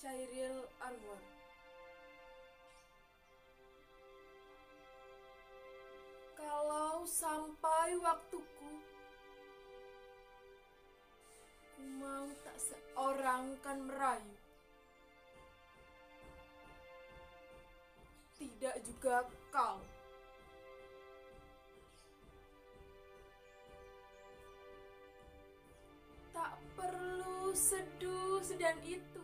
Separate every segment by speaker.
Speaker 1: Cairil Anwar. Kalau sampai waktuku Ku mau tak seorang kan merayu. Tidak juga kau. Tak perlu seduh sedan itu.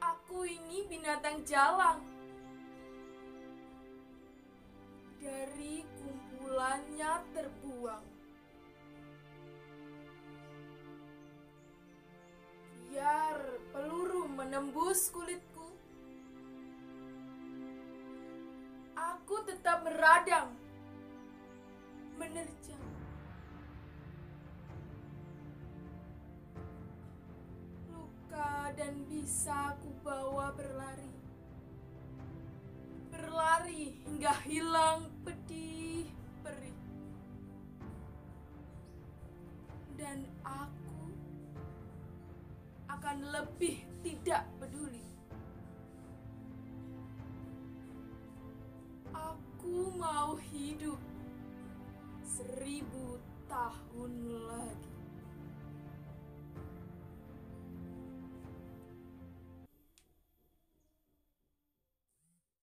Speaker 1: Aku ini binatang jalang. Dari kumpulannya terbuang. Biar peluru menembus kulitku. Aku tetap meradang Menerjang dan bisa ku bawa berlari. Berlari hingga hilang pedih perih. Dan aku akan lebih tidak peduli. Aku mau hidup seribu tahun lagi